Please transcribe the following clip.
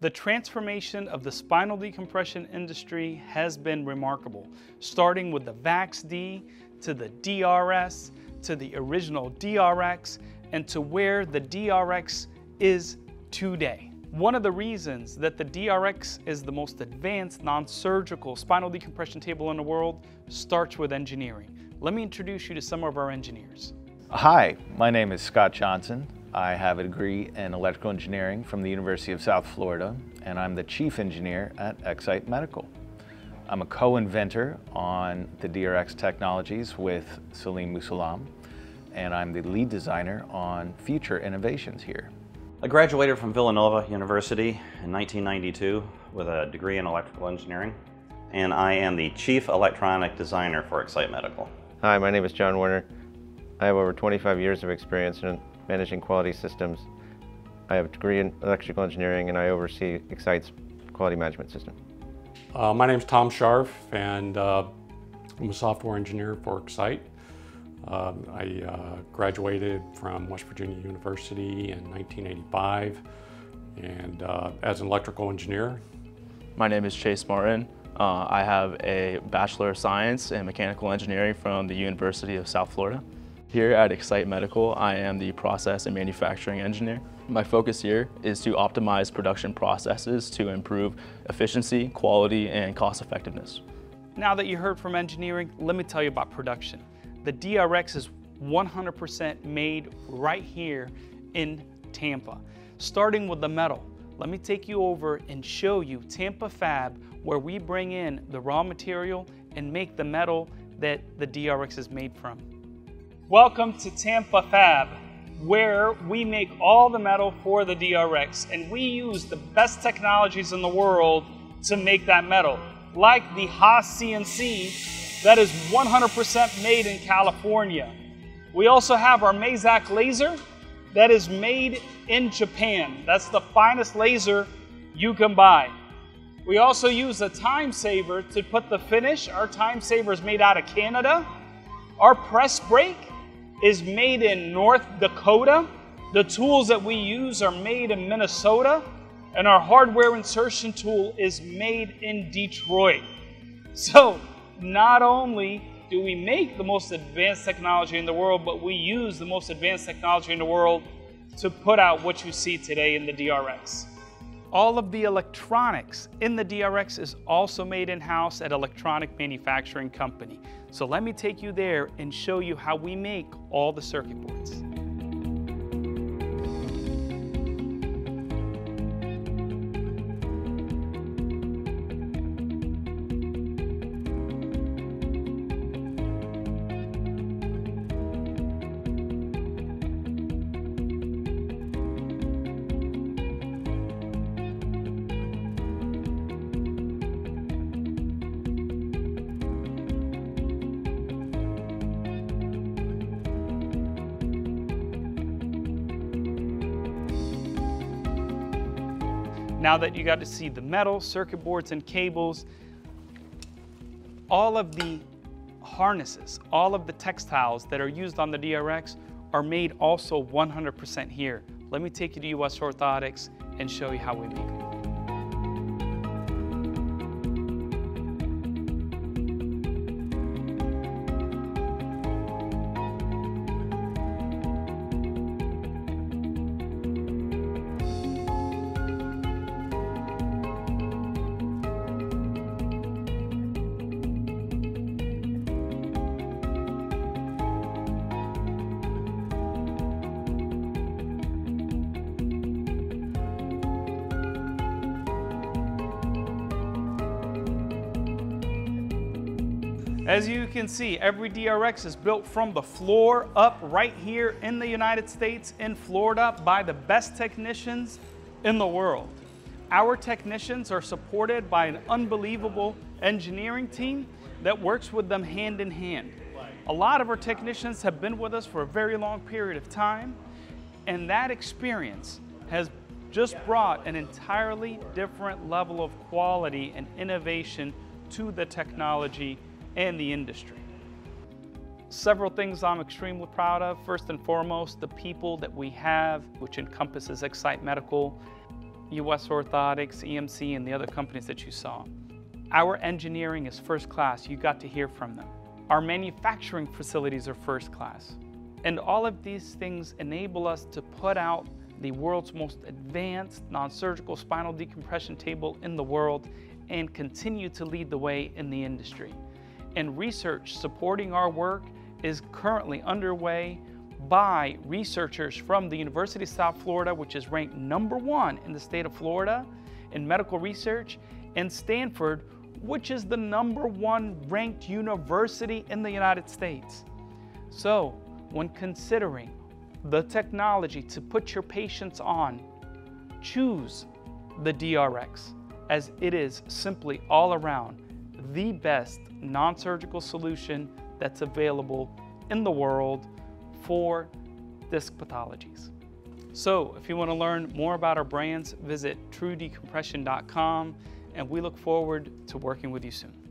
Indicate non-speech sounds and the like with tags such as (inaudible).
The transformation of the spinal decompression industry has been remarkable, starting with the VAX-D to the DRS to the original DRX and to where the DRX is today. One of the reasons that the DRX is the most advanced non-surgical spinal decompression table in the world starts with engineering. Let me introduce you to some of our engineers. Hi, my name is Scott Johnson. I have a degree in electrical engineering from the University of South Florida, and I'm the chief engineer at Excite Medical. I'm a co-inventor on the DRX technologies with Saleem Musallam, and I'm the lead designer on future innovations here. I graduated from Villanova University in 1992 with a degree in electrical engineering, and I am the chief electronic designer for Excite Medical. Hi, my name is John Werner. I have over 25 years of experience in managing quality systems. I have a degree in electrical engineering and I oversee Excite's quality management system. Uh, my name is Tom Scharf and uh, I'm a software engineer for Excite. Um, I uh, graduated from West Virginia University in 1985 and uh, as an electrical engineer. My name is Chase Martin. Uh, I have a Bachelor of Science in Mechanical Engineering from the University of South Florida. Here at Excite Medical, I am the process and manufacturing engineer. My focus here is to optimize production processes to improve efficiency, quality, and cost effectiveness. Now that you heard from engineering, let me tell you about production. The DRX is 100% made right here in Tampa. Starting with the metal, let me take you over and show you Tampa Fab, where we bring in the raw material and make the metal that the DRX is made from. Welcome to Tampa Fab, where we make all the metal for the DRX, and we use the best technologies in the world to make that metal, like the Haas CNC that is 100% made in California. We also have our Mazak laser that is made in Japan. That's the finest laser you can buy. We also use a time saver to put the finish. Our time saver is made out of Canada. Our press brake is made in North Dakota. The tools that we use are made in Minnesota. And our hardware insertion tool is made in Detroit. (laughs) So, not only do we make the most advanced technology in the world, but we use the most advanced technology in the world to put out what you see today in the DRX. All of the electronics in the DRX is also made in-house at Electronic Manufacturing Company. So let me take you there and show you how we make all the circuit boards. Now that you got to see the metal, circuit boards, and cables, all of the harnesses, all of the textiles that are used on the DRX are made also 100% here. Let me take you to US Orthotics and show you how we make them. As you can see, every DRX is built from the floor up right here in the United States in Florida by the best technicians in the world. Our technicians are supported by an unbelievable engineering team that works with them hand in hand. A lot of our technicians have been with us for a very long period of time, and that experience has just brought an entirely different level of quality and innovation to the technology and the industry. Several things I'm extremely proud of. First and foremost, the people that we have, which encompasses Excite Medical. US Orthotics, EMC, and the other companies that you saw. Our engineering is first class. You got to hear from them. Our manufacturing facilities are first class. And all of these things enable us to put out the world's most advanced non-surgical spinal decompression table in the world and continue to lead the way in the industry. And research supporting our work is currently underway by researchers from the University of South Florida, which is ranked number one in the state of Florida in medical research, and Stanford, which is the number one ranked university in the United States. So, when considering the technology to put your patients on, choose the DRX as it is simply all around the best non-surgical solution that's available in the world for disc pathologies. So if you want to learn more about our brands, visit truedecompression.com and we look forward to working with you soon.